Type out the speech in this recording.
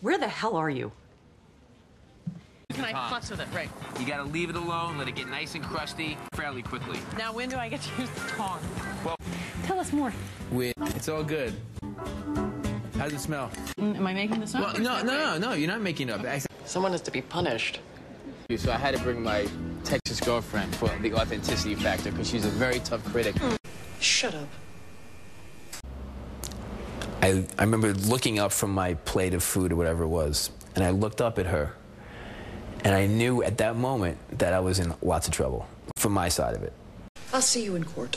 Where the hell are you? Can I Tom. fuss with it? Right. You gotta leave it alone, let it get nice and crusty fairly quickly. Now, when do I get to use the tong? Well- Tell us more. We, it's all good. How does it smell? Mm, Am I making this up? Well, no, no, no, no. You're not making it up. I- Someone has to be punished. So I had to bring my Texas girlfriend for the authenticity factor because she's a very tough critic. Shut up. I, I remember looking up from my plate of food or whatever it was, and I looked up at her, and I knew at that moment that I was in lots of trouble from my side of it. I'll see you in court.